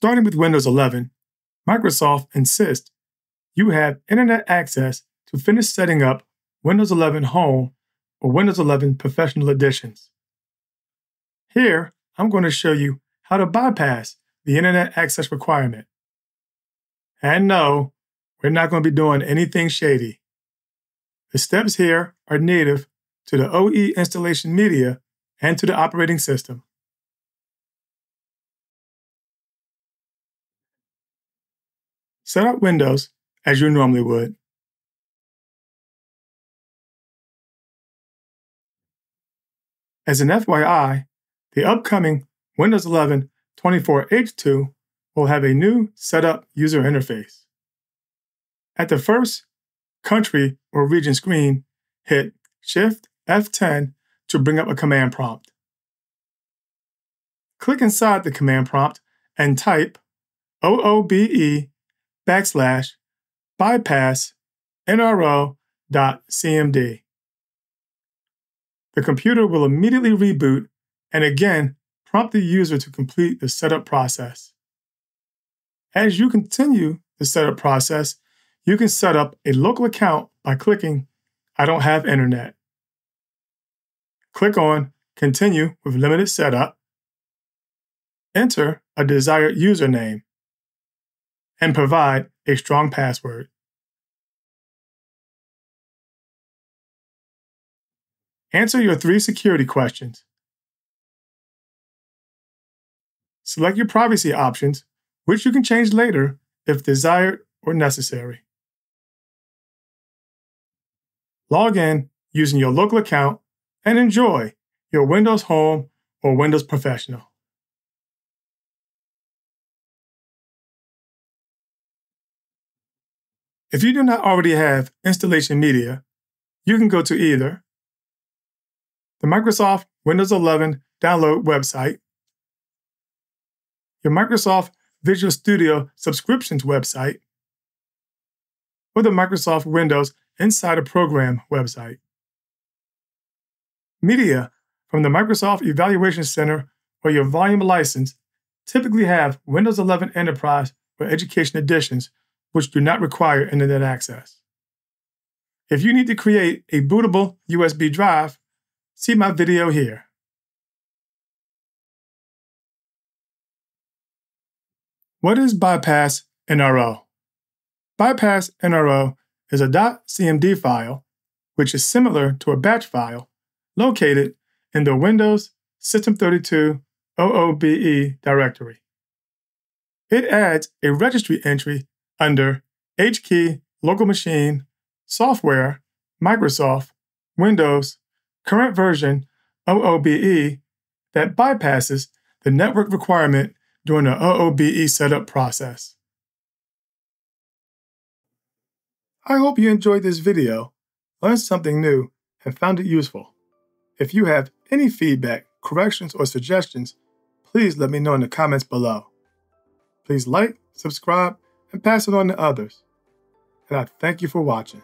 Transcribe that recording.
Starting with Windows 11, Microsoft insists you have internet access to finish setting up Windows 11 Home or Windows 11 Professional Editions. Here, I'm going to show you how to bypass the internet access requirement. And no, we're not going to be doing anything shady. The steps here are native to the OE installation media and to the operating system. Set up Windows as you normally would. As an FYI, the upcoming Windows 11 24H2 will have a new setup user interface. At the first country or region screen, hit Shift F10 to bring up a command prompt. Click inside the command prompt and type OOBE backslash bypass nro.cmd. The computer will immediately reboot and again prompt the user to complete the setup process. As you continue the setup process, you can set up a local account by clicking I don't have internet. Click on Continue with limited setup. Enter a desired username and provide a strong password. Answer your three security questions. Select your privacy options, which you can change later if desired or necessary. Log in using your local account and enjoy your Windows Home or Windows Professional. If you do not already have installation media, you can go to either the Microsoft Windows 11 download website, your Microsoft Visual Studio subscriptions website, or the Microsoft Windows Insider Program website. Media from the Microsoft Evaluation Center or your volume license typically have Windows 11 Enterprise or Education editions which do not require internet access. If you need to create a bootable USB drive, see my video here. What is Bypass NRO? Bypass NRO is a .cmd file, which is similar to a batch file, located in the Windows System32 OOBE directory. It adds a registry entry under HKey, local machine, software, Microsoft, Windows, current version, OOBE, that bypasses the network requirement during the OOBE setup process. I hope you enjoyed this video, learned something new, and found it useful. If you have any feedback, corrections, or suggestions, please let me know in the comments below. Please like, subscribe, and pass it on to others. And I thank you for watching.